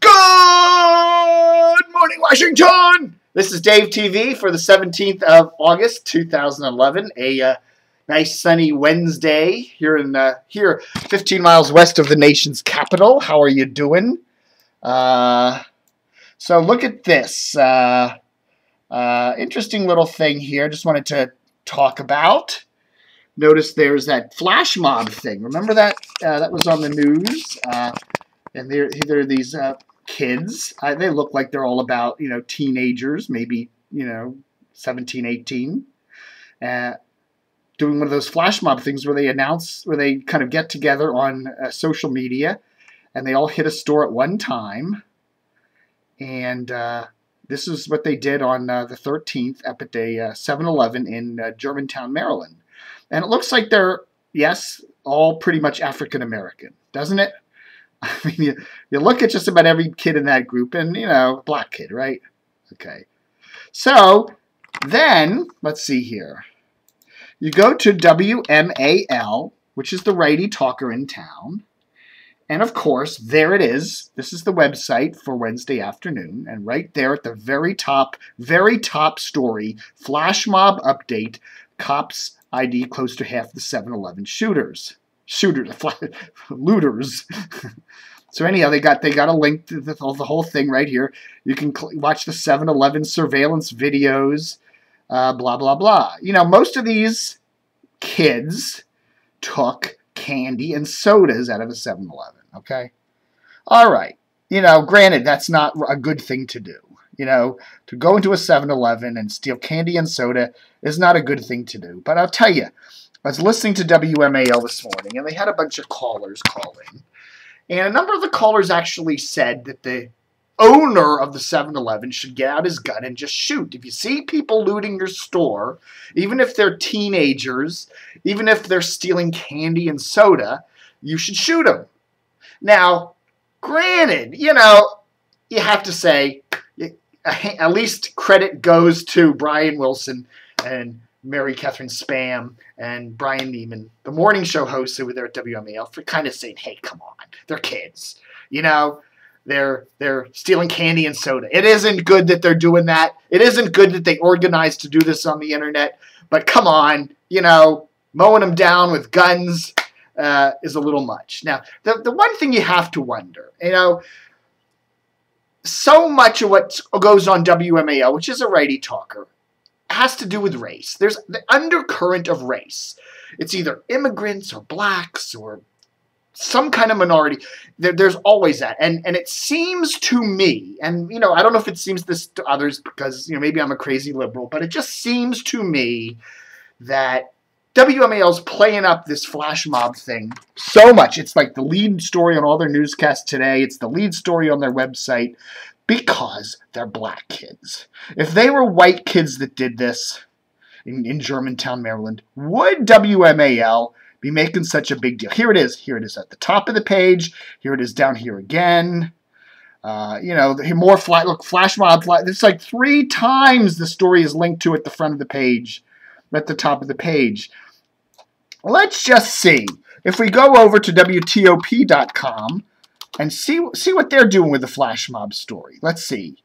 Good morning, Washington! This is Dave TV for the 17th of August, 2011. A uh, nice sunny Wednesday here in uh, here, 15 miles west of the nation's capital. How are you doing? Uh, so look at this. Uh, uh, interesting little thing here. Just wanted to talk about. Notice there's that flash mob thing. Remember that? Uh, that was on the news. Uh, and there are these uh, kids. Uh, they look like they're all about, you know, teenagers, maybe, you know, 17, 18, uh, doing one of those flash mob things where they announce, where they kind of get together on uh, social media, and they all hit a store at one time. And uh, this is what they did on uh, the 13th up at a 7-Eleven in Germantown, Maryland. And it looks like they're, yes, all pretty much African American, doesn't it? I mean, you, you look at just about every kid in that group, and, you know, black kid, right? Okay. So, then, let's see here. You go to WMAL, which is the righty talker in town. And of course, there it is. This is the website for Wednesday afternoon. And right there at the very top, very top story, flash mob update, cops ID close to half the 7 Eleven shooters shooters, looters. so anyhow, they got they got a link to the, the whole thing right here. You can watch the 7-Eleven surveillance videos, uh, blah blah blah. You know, most of these kids took candy and sodas out of a 7-Eleven. Okay, all right. You know, granted, that's not a good thing to do. You know, to go into a 7-Eleven and steal candy and soda is not a good thing to do. But I'll tell you, I was listening to WMAL this morning, and they had a bunch of callers calling. And a number of the callers actually said that the owner of the 7 Eleven should get out his gun and just shoot. If you see people looting your store, even if they're teenagers, even if they're stealing candy and soda, you should shoot them. Now, granted, you know, you have to say, at least credit goes to Brian Wilson and Mary Katharine Ham and Bryan Nehman, the morning show hosts who were there at WMAL, for kind of saying, "Hey, come on, they're kids, you know." They're they're stealing candy and soda. It isn't good that they're doing that. It isn't good that they organized to do this on the internet. But come on, you know, mowing them down with guns uh, is a little much. Now, the the one thing you have to wonder, you know, so much of what goes on WMAL, which is a righty talker, has to do with race. There's the undercurrent of race. It's either immigrants or blacks or some kind of minority. There, there's always that. And and it seems to me, and you know, I don't know if it seems this to others because you know maybe I'm a crazy liberal, but it just seems to me that WMAL's playing up this flash mob thing so much. It's like the lead story on all their newscasts today. It's the lead story on their website because they're black kids. If they were white kids that did this in, in Germantown, Maryland, would WMAL be making such a big deal? Here it is. Here it is at the top of the page. Here it is down here again. Uh, you know, more flat. Look, flash mob. Flash, it's like three times the story is linked to at the front of the page, at the top of the page. Let's just see. If we go over to WTOP.com, and see see what they're doing with the flash mob story. Let's see.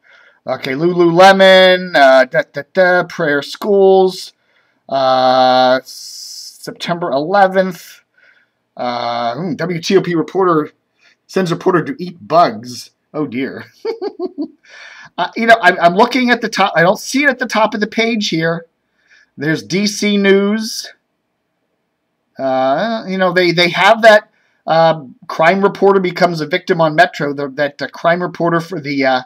Okay, Lululemon, uh, da, da, da, prayer schools, uh, September 11th. Uh, hmm, WTOP reporter sends reporter to eat bugs. Oh dear. uh, you know, I'm, I'm looking at the top. I don't see it at the top of the page here. There's DC News. Uh, you know, they, they have that uh, crime reporter becomes a victim on Metro. The, that uh, crime reporter for the uh,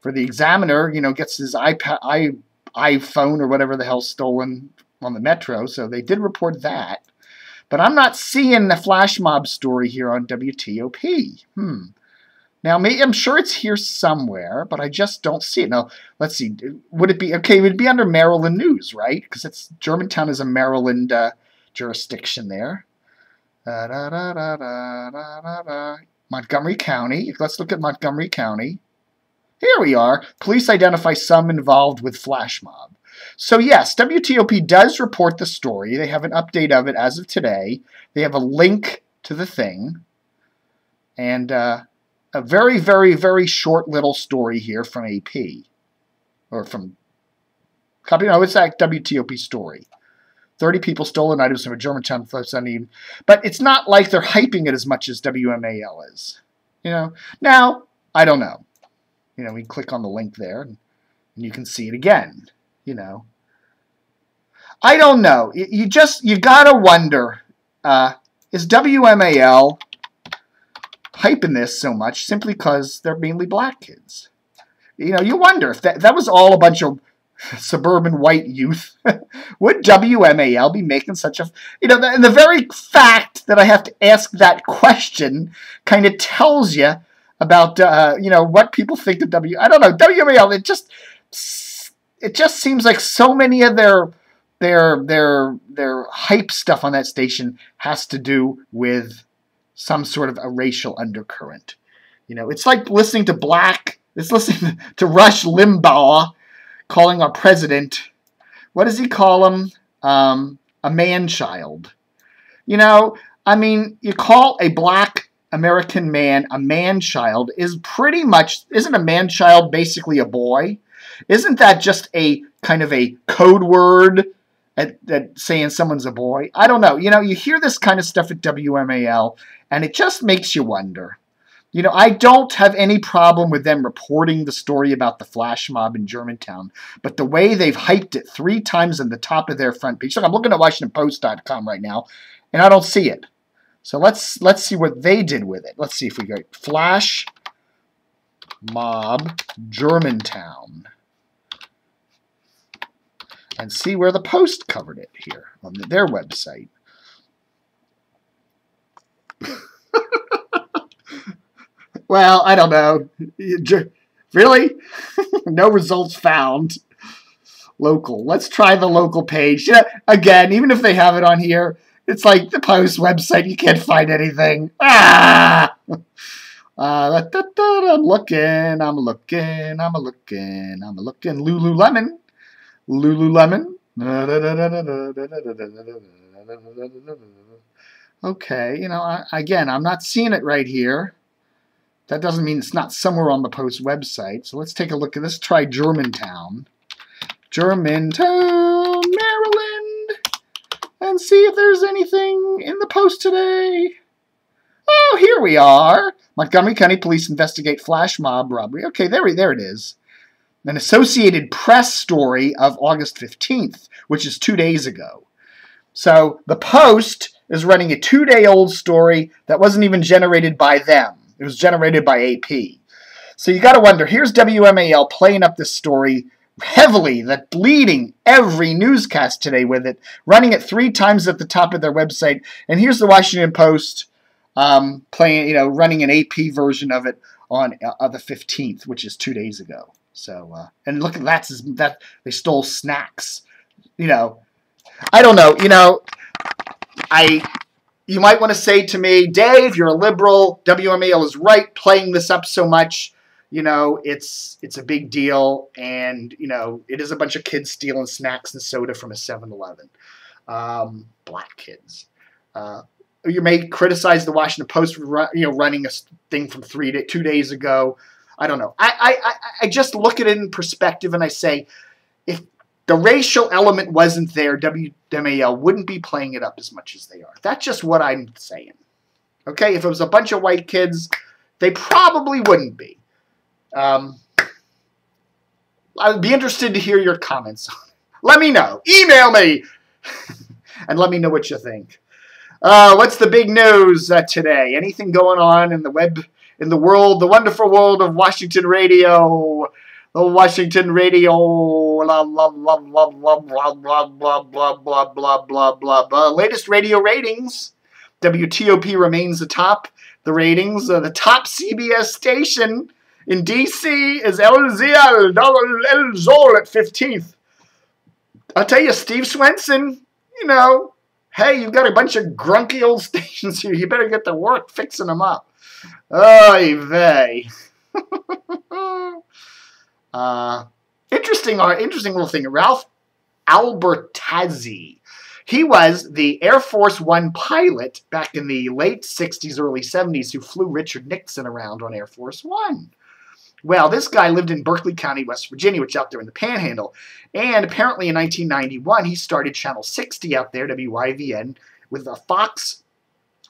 for the Examiner, you know, gets his iPad, i iPhone or whatever the hell stolen on the Metro. So they did report that. But I'm not seeing the flash mob story here on WTOP. Hmm. Now, I'm sure it's here somewhere, but I just don't see it. Now, let's see. Would it be okay? It would be under Maryland news, right? Because it's Germantown is a Maryland uh, jurisdiction there. Da, da, da, Montgomery County. Let's look at Montgomery County. Here we are. Police identify some involved with flash mob. So yes, WTOP does report the story. They have an update of it as of today. They have a link to the thing. And uh, a very, very, very short little story here from AP. Or from, copy, no, it's that WTOP story. 30 people stolen items from a Germantown Sunday. But it's not like they're hyping it as much as WMAL is. You know? Now, I don't know. You know, we click on the link there and, you can see it again. You know. I don't know. You just, you gotta wonder, uh, is WMAL hyping this so much simply because they're mainly black kids? You know, you wonder if that, that was all a bunch of suburban white youth, would WMAL be making such a, you know, and the very fact that I have to ask that question kind of tells you about, uh, you know, what people think of W, I don't know, WMAL, it just, it just seems like so many of their, their, their, their hype stuff on that station has to do with some sort of a racial undercurrent. You know, it's like listening to black, it's listening to Rush Limbaugh calling our president, what does he call him? Um, a man child. You know, I mean, you call a black American man a man child is pretty much, isn't a man child basically a boy? Isn't that just a kind of a code word at, at saying someone's a boy? I don't know. You know, you hear this kind of stuff at WMAL, and it just makes you wonder. You know, I don't have any problem with them reporting the story about the flash mob in Germantown, but the way they've hyped it three times on the top of their front page. Look, I'm looking at WashingtonPost.com right now, and I don't see it. So let's let's see what they did with it. Let's see if we go flash mob Germantown and see where the Post covered it here on their website. Well, I don't know. Really? no results found. Local. Let's try the local page. Yeah, again, even if they have it on here, it's like the Post website. You can't find anything. Ah! Uh, da, da, da, I'm looking, I'm looking, I'm looking, I'm looking. Lululemon. Lululemon. Okay, you know, I, again, I'm not seeing it right here. That doesn't mean it's not somewhere on the Post website. So let's take a look at this. Try Germantown. Germantown, Maryland. And see if there's anything in the Post today. Oh, here we are. Montgomery County Police investigate flash mob robbery. Okay, there, there it is. An Associated Press story of August 15th, which is two days ago. So the Post is running a two-day-old story that wasn't even generated by them. It was generated by AP. So you got to wonder, here's WMAL playing up this story heavily, that leading every newscast today with it, running it three times at the top of their website. And here's the Washington Post um, playing, you know, running an AP version of it on uh, the 15th, which is two days ago. So, uh, and look at that, that they stole snacks. You know, I don't know. You know, I you might want to say to me, Dave, you're a liberal. WMAL is right playing this up so much. You know, it's it's a big deal, and you know, it is a bunch of kids stealing snacks and soda from a 7-Eleven. Um, black kids. Uh, you may criticize the Washington Post for you know running a thing from three to two days ago. I don't know. I, I I just look at it in perspective and I say, the racial element wasn't there, WMAL wouldn't be playing it up as much as they are. That's just what I'm saying. Okay, if it was a bunch of white kids, they probably wouldn't be. Um, I'd be interested to hear your comments. let me know. Email me and let me know what you think. Uh, what's the big news uh, today? Anything going on in the web, in the world, the wonderful world of Washington radio? The Washington Radio, blah, blah, blah, blah, blah, blah, blah, blah, blah, blah, blah, blah, blah, blah. Latest radio ratings. WTOP remains atop the ratings. Uh, the top CBS station in D.C. is El Zial, El Zol at 15th. I'll tell you, Steve Swenson, you know, hey, you've got a bunch of grunky old stations here. You better get to work fixing them up. Oy vey. Uh, interesting, uh, interesting little thing. Ralph Albertazzi. He was the Air Force One pilot back in the late 60s, early 70s who flew Richard Nixon around on Air Force One. Well, this guy lived in Berkeley County, West Virginia, which out there in the Panhandle. And apparently in 1991, he started Channel 60 out there, WYVN, with a Fox,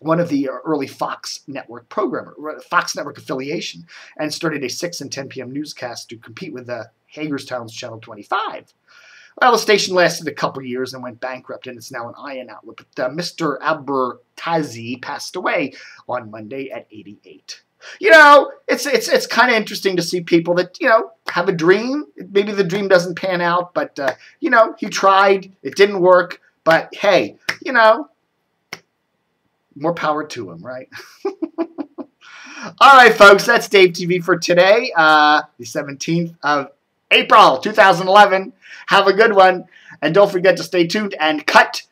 one of the early Fox network programmer, Fox network affiliation, and started a 6 and 10 p.m. newscast to compete with the Hagerstown's Channel 25. Well, the station lasted a couple years and went bankrupt, and it's now an ION outlet. But uh, Mr. Albertazzi passed away on Monday at 88 you know, it's it's it's kind of interesting to see people that you know have a dream. Maybe the dream doesn't pan out, but uh, you know, he tried, it didn't work. But hey, you know, more power to him, right? All right, folks, that's Dave TV for today, uh, the 17th of April 2011. Have a good one, and don't forget to stay tuned and cut